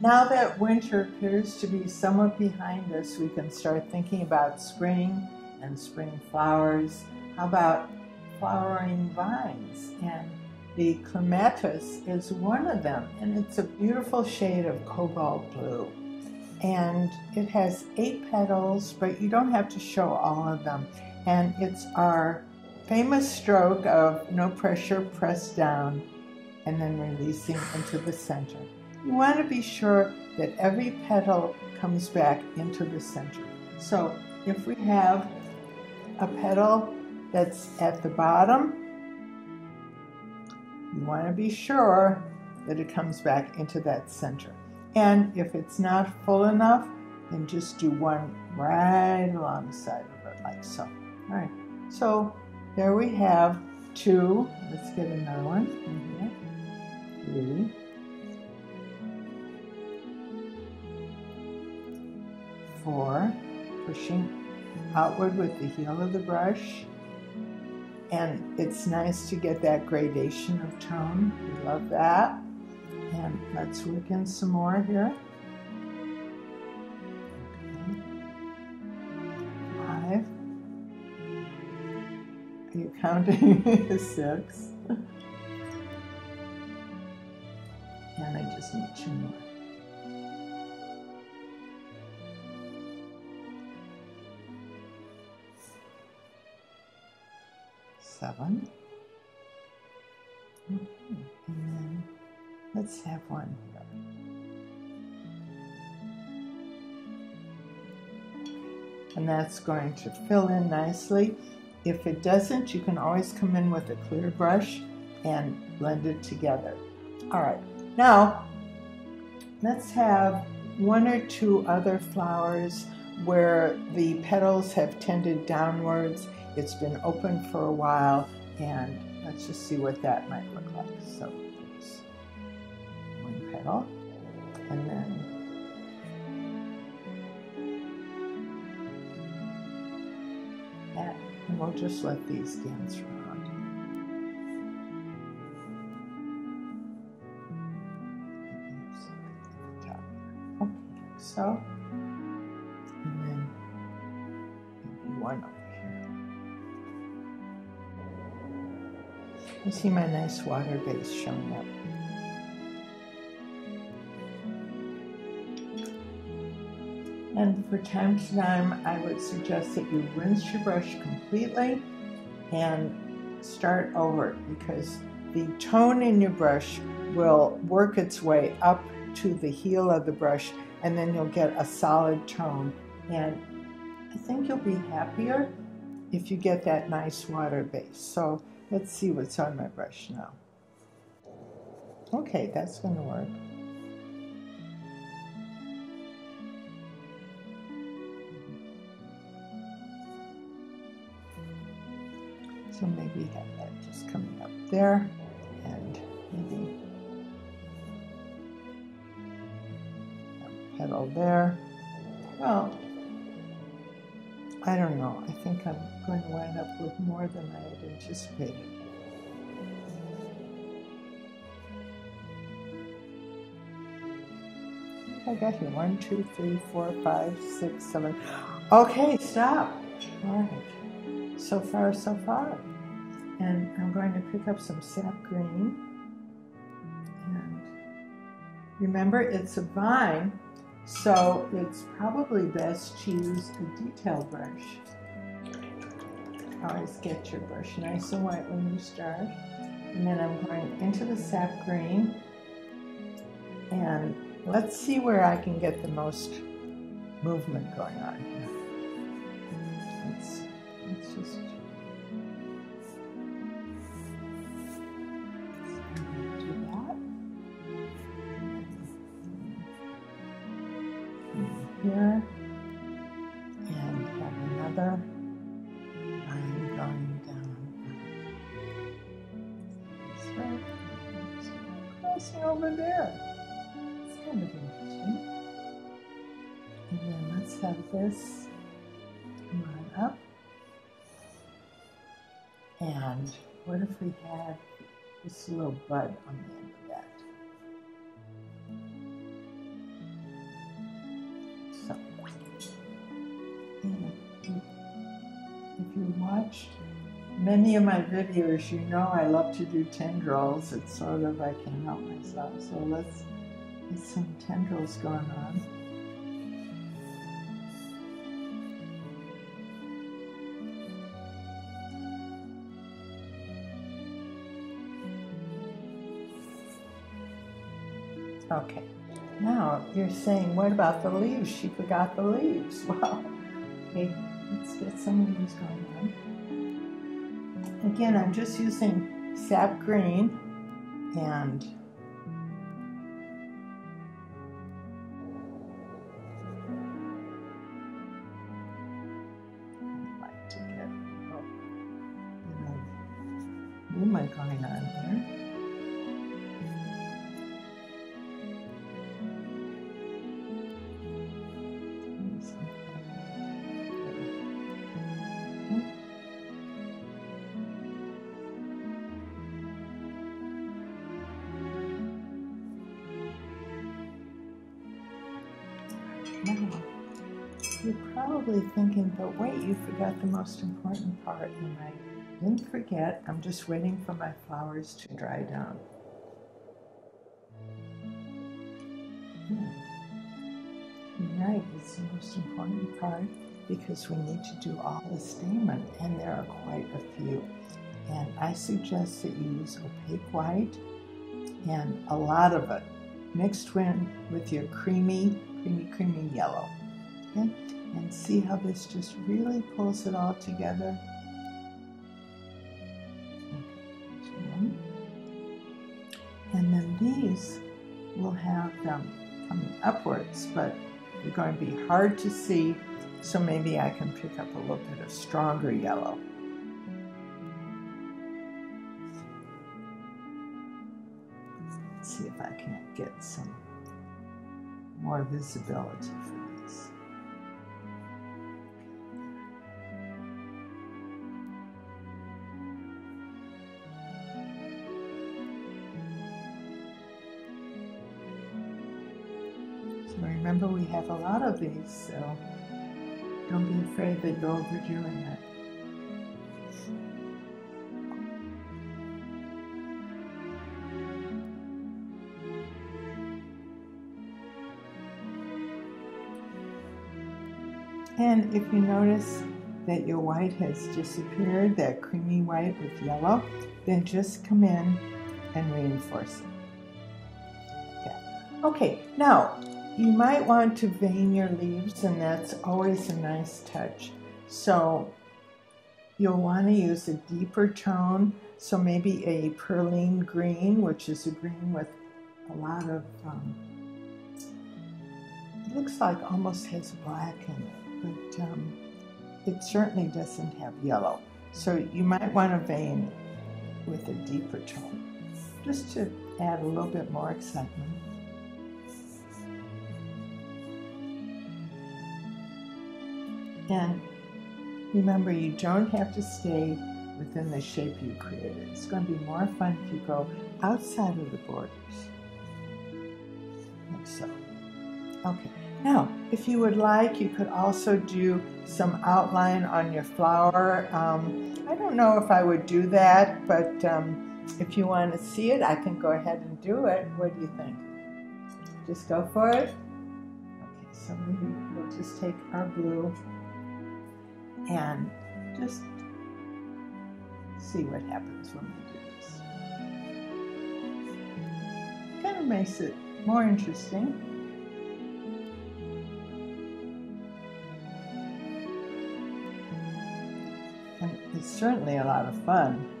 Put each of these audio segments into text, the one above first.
Now that winter appears to be somewhat behind us, we can start thinking about spring and spring flowers. How about flowering vines? And the clematis is one of them, and it's a beautiful shade of cobalt blue. And it has eight petals, but you don't have to show all of them. And it's our famous stroke of no pressure, press down, and then releasing into the center. You want to be sure that every petal comes back into the center. So if we have a petal that's at the bottom, you want to be sure that it comes back into that center. And if it's not full enough, then just do one right alongside of it, like so. All right, so there we have two. Let's get another one. Pushing outward with the heel of the brush. And it's nice to get that gradation of tone. We love that. And let's work in some more here. Five. Are you counting? Six. And I just need two more. Seven. Okay, and then let's have one here. And that's going to fill in nicely. If it doesn't, you can always come in with a clear brush and blend it together. All right, now let's have one or two other flowers where the petals have tended downwards it's been open for a while, and let's just see what that might look like. So there's one petal, and then that, and we'll just let these dance around. Okay, so, and then one You see my nice water base showing up. And for time to time, I would suggest that you rinse your brush completely and start over because the tone in your brush will work its way up to the heel of the brush and then you'll get a solid tone. And I think you'll be happier if you get that nice water base. So Let's see what's on my brush now. Okay, that's going to work. So maybe have that just coming up there and maybe a petal there. Well, I don't know. I think I'm going to wind up with more than I had anticipated. I got here one, two, three, four, five, six, seven. Okay, stop. All right. So far, so far. And I'm going to pick up some sap green. And remember, it's a vine, so it's probably best to use a detail brush. Always get your brush nice and white when you start. And then I'm going into the sap green. And let's see where I can get the most movement going on. Let's, let's just here and have another line going down. So, crossing over there. It's kind of interesting. And then let's have this on up. And what if we had this little bud on the end many of my videos, you know I love to do tendrils. It's sort of, I can't help myself. So let's get some tendrils going on. Okay, now you're saying, what about the leaves? She forgot the leaves. Well, okay, let's get some leaves going on. Again, I'm just using sap green and like to get oh, movement going on here. You're probably thinking, but wait, you forgot the most important part. And I didn't forget, I'm just waiting for my flowers to dry down. Hmm. Right, it's the most important part because we need to do all the stamen, and there are quite a few. And I suggest that you use opaque white and a lot of it mixed in with your creamy creamy, creamy yellow. Okay? And see how this just really pulls it all together. And then these will have them coming upwards, but they're going to be hard to see, so maybe I can pick up a little bit of stronger yellow. Let's see if I can't get some more visibility for remember we have a lot of these, so don't be afraid that you're overdoing it. And if you notice that your white has disappeared, that creamy white with yellow, then just come in and reinforce it. Okay, now you might want to vein your leaves and that's always a nice touch. So you'll want to use a deeper tone, so maybe a perylene green, which is a green with a lot of, um, looks like almost has black in it but um, it certainly doesn't have yellow. So you might want to vein with a deeper tone, just to add a little bit more excitement. And remember, you don't have to stay within the shape you created. It's going to be more fun if you go outside of the borders, like so. Okay. Now, if you would like, you could also do some outline on your flower. Um, I don't know if I would do that, but um, if you want to see it, I can go ahead and do it. What do you think? Just go for it? Okay, so we'll just take our blue and just see what happens when we do this. Kind of makes it more interesting. And It's certainly a lot of fun.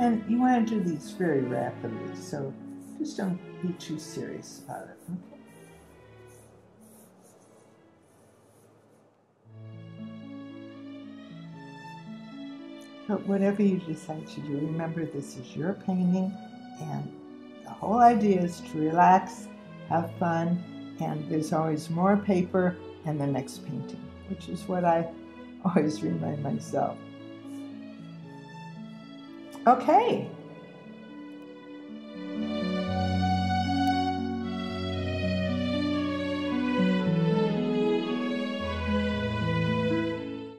And you want to do these very rapidly, so just don't be too serious about it. Okay? But whatever you decide to do, remember this is your painting and the whole idea is to relax, have fun, and there's always more paper and the next painting, which is what I always remind myself. Okay,